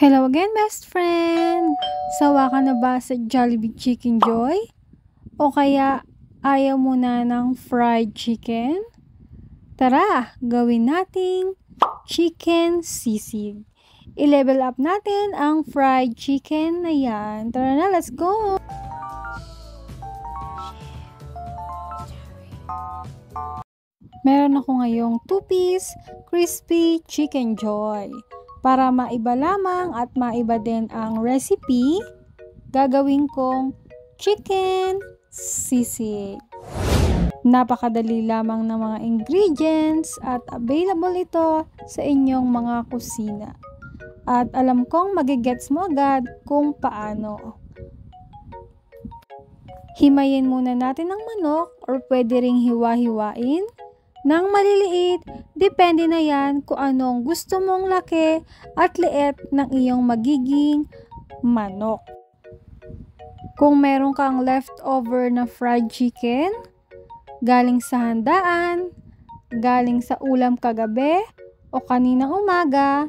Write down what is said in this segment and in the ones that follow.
Hello again, best friend! Sawa ka na ba sa Jollibee Chicken Joy? O kaya ayaw mo na ng fried chicken? Tara, gawin nating chicken sisig. I-level up natin ang fried chicken na yan. Tara na, let's go! Meron ako ngayong 2-piece crispy chicken joy. Para maiba lamang at maiba din ang recipe, gagawin kong chicken sisig. Napakadali lamang ng mga ingredients at available ito sa inyong mga kusina. At alam kong magigets mo agad kung paano. Himayin muna natin ang manok or pwede ring hiwa-hiwain ng maliliit, depende na yan kung anong gusto mong laki at liit ng iyong magiging manok. Kung meron kang leftover na fried chicken, galing sa handaan, galing sa ulam kagabi, o kaninang umaga,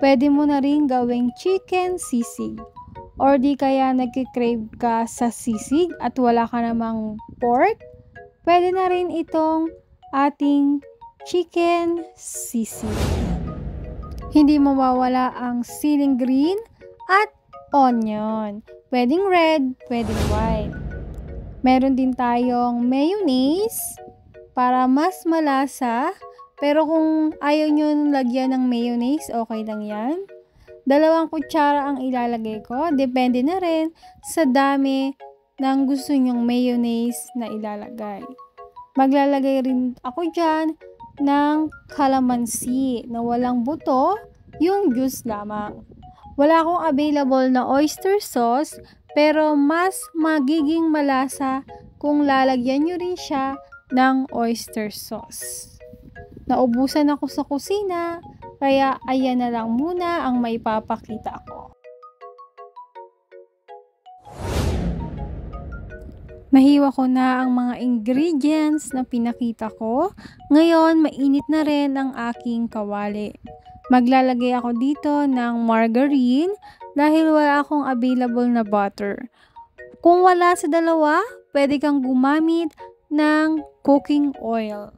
pwede mo na rin gawing chicken sisig. Or di kaya nagkikrave ka sa sisig at wala ka namang pork, pwede na rin itong ating chicken sisig. Hindi mawawala ang ceiling green at onion. Pwedeng red, pwedeng white. Meron din tayong mayonnaise para mas malasa. Pero kung ayaw nyo lagyan ng mayonnaise, okay lang yan. Dalawang kutsara ang ilalagay ko. Depende na rin sa dami ng gusto nyong mayonnaise na ilalagay. Maglalagay rin ako dyan ng calamansi na walang buto, yung juice lamang. Wala akong available na oyster sauce, pero mas magiging malasa kung lalagyan nyo rin siya ng oyster sauce. Naubusan ako sa kusina, kaya ayan na lang muna ang may papakita ko. Nahiwa ko na ang mga ingredients na pinakita ko. Ngayon, mainit na rin ang aking kawali. Maglalagay ako dito ng margarine dahil wala akong available na butter. Kung wala sa dalawa, pwede kang gumamit ng cooking oil.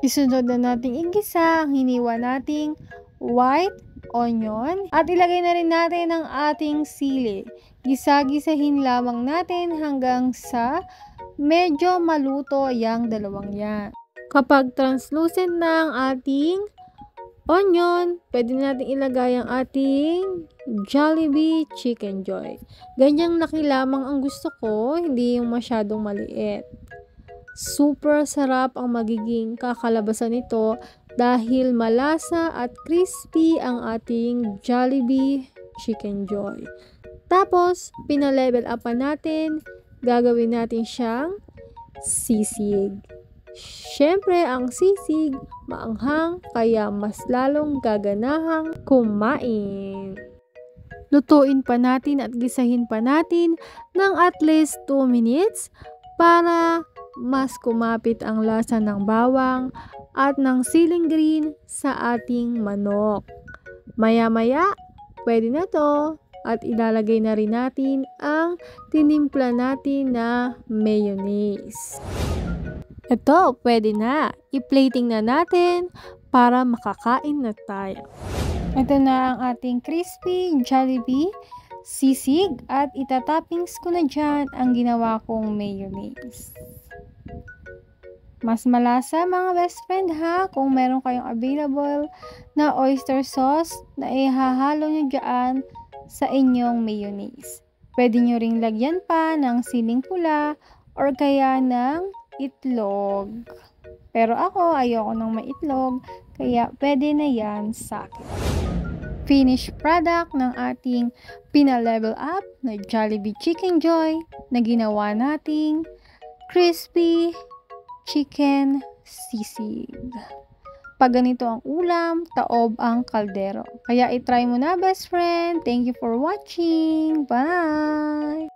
Isunod na nating igisa ang hiniwa nating white onion at ilagay na rin natin ang ating sili. Gisa-gisahin lamang natin hanggang sa medyo maluto yung dalawang yan. Kapag translucent na ang ating onion, pwede natin ilagay ang ating Jollibee Chicken Joy. Ganyang laki lamang ang gusto ko, hindi yung masyadong maliit. Super sarap ang magiging kakalabasan nito dahil malasa at crispy ang ating Jollibee Chicken Joy. Tapos, pinalevel up pa natin, gagawin natin siyang sisig. Siyempre, ang sisig maanghang kaya mas lalong gaganahang kumain. Lutuin pa natin at gisahin pa natin ng at least 2 minutes para mas kumapit ang lasa ng bawang at ng siling green sa ating manok. Maya-maya, pwede na to at ilalagay na rin natin ang tinimpla natin na mayonnaise. Ito, pwede na. I-plating na natin para makakain na tayo. Ito na ang ating crispy Jollibee sisig at itatoppings ko na dyan ang ginawa kong mayonnaise. Mas malasa mga best friend ha kung meron kayong available na oyster sauce na ihahalo nyo dyan sa inyong mayonnaise. Pwede nyo ring lagyan pa ng siling pula or kaya ng itlog. Pero ako ayoko ng may itlog kaya pwede na yan sa akin. Finished product ng ating pina-level up na Jollibee Chicken Joy na ginawa nating crispy chicken sisig. Pag ganito ang ulam, taob ang kaldero. Kaya itry mo na best friend. Thank you for watching. Bye!